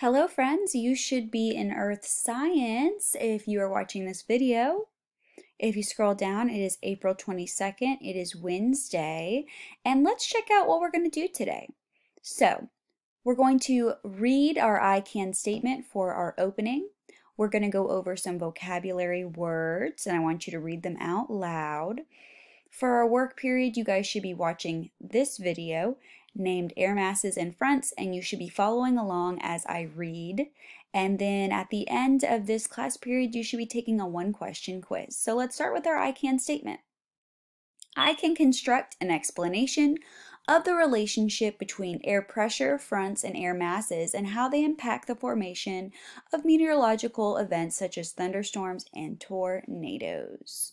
Hello friends, you should be in earth science if you are watching this video. If you scroll down, it is April 22nd, it is Wednesday, and let's check out what we're going to do today. So, we're going to read our I can statement for our opening. We're going to go over some vocabulary words, and I want you to read them out loud. For our work period, you guys should be watching this video named air masses and fronts and you should be following along as I read. And then at the end of this class period, you should be taking a one question quiz. So let's start with our I can statement. I can construct an explanation of the relationship between air pressure, fronts, and air masses and how they impact the formation of meteorological events such as thunderstorms and tornadoes.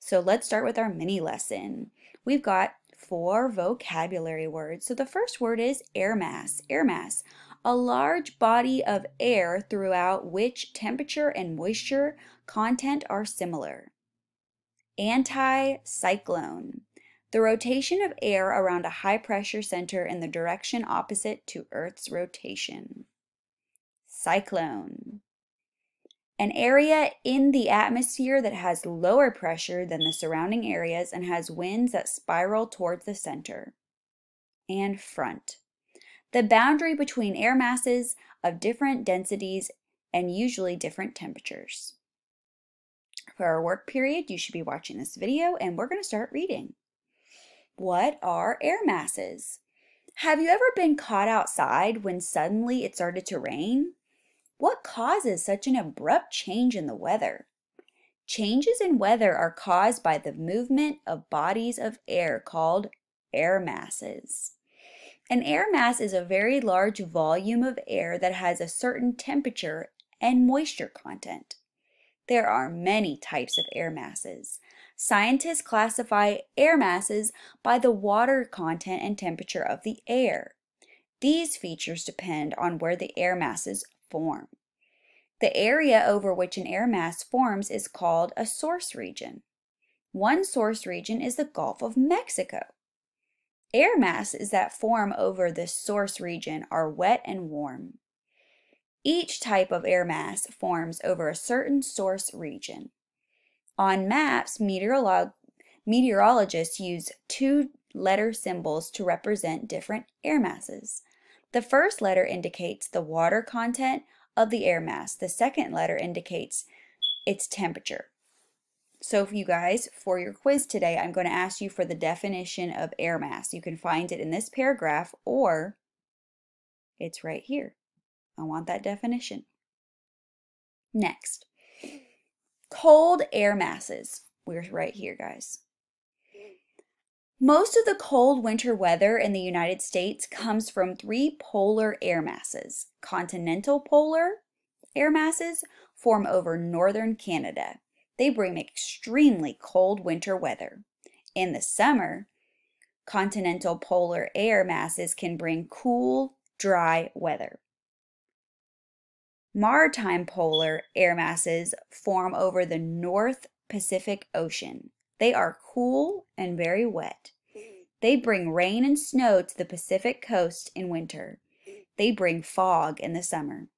So let's start with our mini lesson. We've got four vocabulary words. So the first word is air mass. Air mass, a large body of air throughout which temperature and moisture content are similar. Anticyclone, the rotation of air around a high pressure center in the direction opposite to Earth's rotation. Cyclone, an area in the atmosphere that has lower pressure than the surrounding areas and has winds that spiral towards the center. And front. The boundary between air masses of different densities and usually different temperatures. For our work period, you should be watching this video and we're going to start reading. What are air masses? Have you ever been caught outside when suddenly it started to rain? What causes such an abrupt change in the weather? Changes in weather are caused by the movement of bodies of air called air masses. An air mass is a very large volume of air that has a certain temperature and moisture content. There are many types of air masses. Scientists classify air masses by the water content and temperature of the air. These features depend on where the air masses form. The area over which an air mass forms is called a source region. One source region is the Gulf of Mexico. Air masses that form over this source region are wet and warm. Each type of air mass forms over a certain source region. On maps, meteorolog meteorologists use two letter symbols to represent different air masses. The first letter indicates the water content of the air mass. The second letter indicates its temperature. So if you guys, for your quiz today, I'm going to ask you for the definition of air mass. You can find it in this paragraph or it's right here. I want that definition. Next, cold air masses. We're right here, guys. Most of the cold winter weather in the United States comes from three polar air masses. Continental polar air masses form over northern Canada. They bring extremely cold winter weather. In the summer, continental polar air masses can bring cool, dry weather. Maritime polar air masses form over the North Pacific Ocean. They are cool and very wet. They bring rain and snow to the Pacific coast in winter. They bring fog in the summer.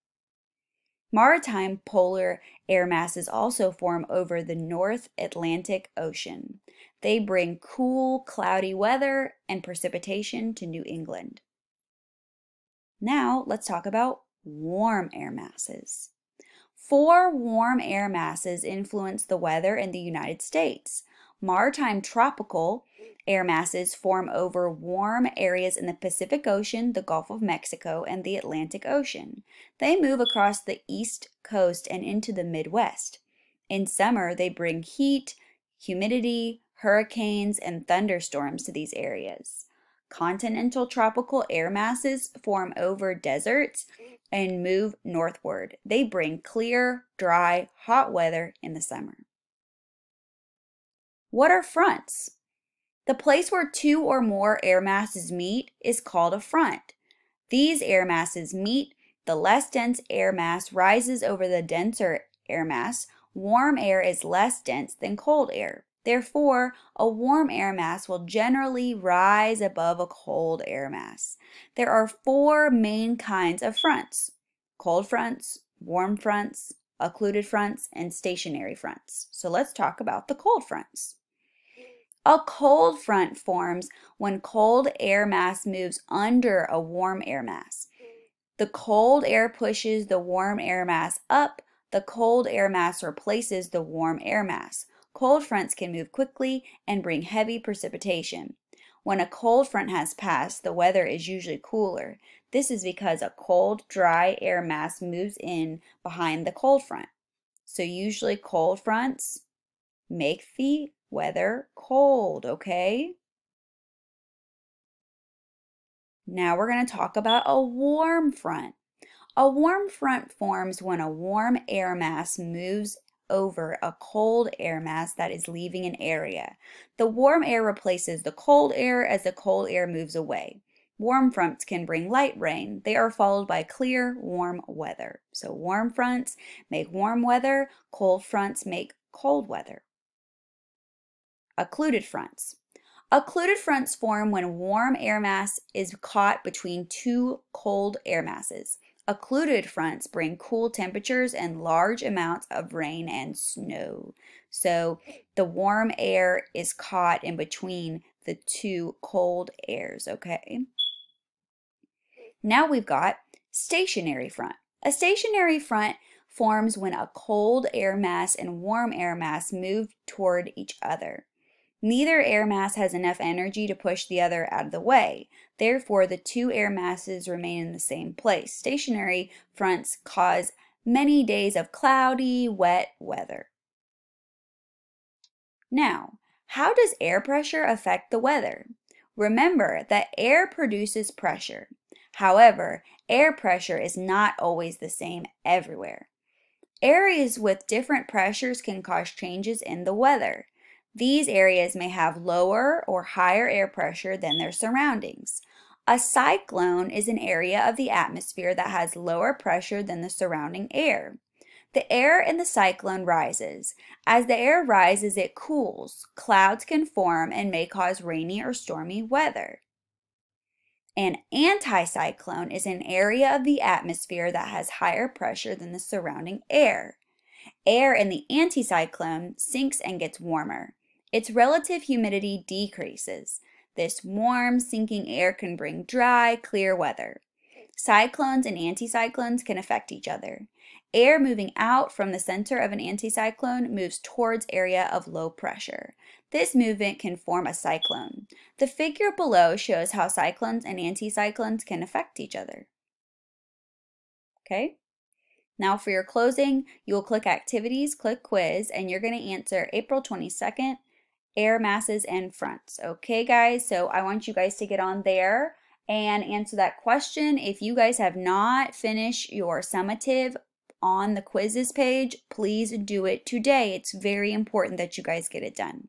Maritime polar air masses also form over the North Atlantic Ocean. They bring cool, cloudy weather and precipitation to New England. Now let's talk about warm air masses. Four warm air masses influence the weather in the United States. Maritime tropical air masses form over warm areas in the Pacific Ocean, the Gulf of Mexico, and the Atlantic Ocean. They move across the east coast and into the Midwest. In summer, they bring heat, humidity, hurricanes, and thunderstorms to these areas. Continental tropical air masses form over deserts and move northward. They bring clear, dry, hot weather in the summer. What are fronts? The place where two or more air masses meet is called a front. These air masses meet, the less dense air mass rises over the denser air mass. Warm air is less dense than cold air. Therefore, a warm air mass will generally rise above a cold air mass. There are four main kinds of fronts. cold fronts, warm fronts, occluded fronts, and stationary fronts. So let's talk about the cold fronts. A cold front forms when cold air mass moves under a warm air mass. The cold air pushes the warm air mass up, the cold air mass replaces the warm air mass. Cold fronts can move quickly and bring heavy precipitation. When a cold front has passed, the weather is usually cooler. This is because a cold, dry air mass moves in behind the cold front. So usually cold fronts make the weather cold, okay? Now we're going to talk about a warm front. A warm front forms when a warm air mass moves over a cold air mass that is leaving an area. The warm air replaces the cold air as the cold air moves away. Warm fronts can bring light rain. They are followed by clear, warm weather. So warm fronts make warm weather, cold fronts make cold weather. Occluded fronts. Occluded fronts form when warm air mass is caught between two cold air masses. Occluded fronts bring cool temperatures and large amounts of rain and snow. So the warm air is caught in between the two cold airs, okay? Now we've got stationary front. A stationary front forms when a cold air mass and warm air mass move toward each other. Neither air mass has enough energy to push the other out of the way. Therefore, the two air masses remain in the same place. Stationary fronts cause many days of cloudy, wet weather. Now, how does air pressure affect the weather? Remember that air produces pressure. However, air pressure is not always the same everywhere. Areas with different pressures can cause changes in the weather. These areas may have lower or higher air pressure than their surroundings. A cyclone is an area of the atmosphere that has lower pressure than the surrounding air. The air in the cyclone rises. As the air rises, it cools. Clouds can form and may cause rainy or stormy weather. An anticyclone is an area of the atmosphere that has higher pressure than the surrounding air. Air in the anticyclone sinks and gets warmer its relative humidity decreases. This warm, sinking air can bring dry, clear weather. Cyclones and anticyclones can affect each other. Air moving out from the center of an anticyclone moves towards area of low pressure. This movement can form a cyclone. The figure below shows how cyclones and anticyclones can affect each other. Okay? Now for your closing, you will click Activities, click Quiz, and you're going to answer April 22nd, air masses and fronts. Okay, guys, so I want you guys to get on there and answer that question. If you guys have not finished your summative on the quizzes page, please do it today. It's very important that you guys get it done.